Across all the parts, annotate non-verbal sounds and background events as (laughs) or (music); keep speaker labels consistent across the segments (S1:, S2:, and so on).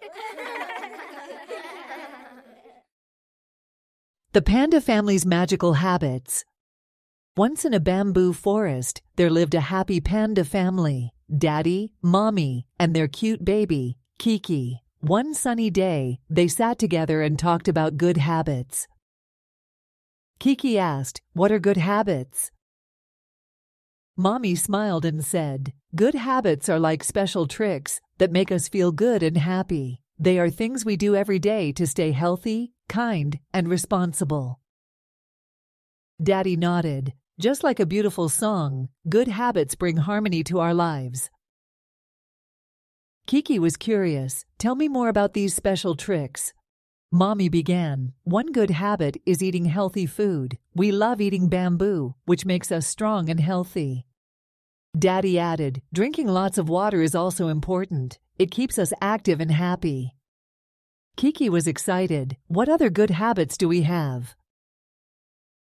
S1: (laughs) The Panda Family's Magical Habits Once in a bamboo forest, there lived a happy panda family Daddy, Mommy, and their cute baby, Kiki. One sunny day, they sat together and talked about good habits. Kiki asked, What are good habits? Mommy smiled and said, Good habits are like special tricks that make us feel good and happy. They are things we do every day to stay healthy, kind, and responsible. Daddy nodded. Just like a beautiful song, good habits bring harmony to our lives. Kiki was curious. Tell me more about these special tricks. Mommy began. One good habit is eating healthy food. We love eating bamboo, which makes us strong and healthy. Daddy added, Drinking lots of water is also important. It keeps us active and happy. Kiki was excited. What other good habits do we have?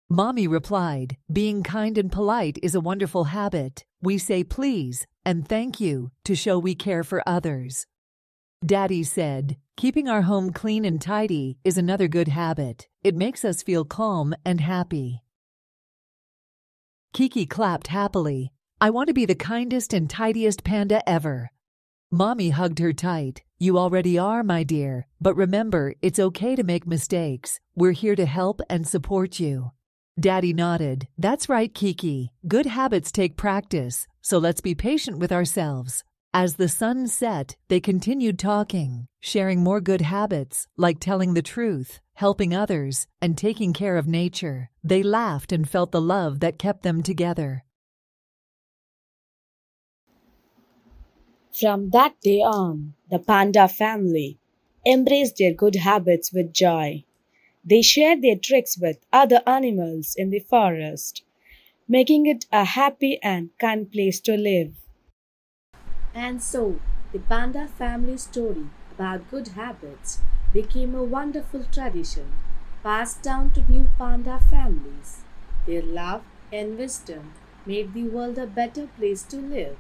S1: Mommy replied, Being kind and polite is a wonderful habit. We say please and thank you to show we care for others. Daddy said, Keeping our home clean and tidy is another good habit. It makes us feel calm and happy. Kiki clapped happily. I want to be the kindest and tidiest panda ever. Mommy hugged her tight. You already are, my dear, but remember, it's okay to make mistakes. We're here to help and support you. Daddy nodded. That's right, Kiki. Good habits take practice, so let's be patient with ourselves. As the sun set, they continued talking, sharing more good habits like telling the truth, helping others, and taking care of nature. They laughed and felt the love that kept them together.
S2: From that day on, the panda family embraced their good habits with joy. They shared their tricks with other animals in the forest, making it a happy and kind place to live. And so, the panda family story about good habits became a wonderful tradition passed down to new panda families. Their love and wisdom made the world a better place to live.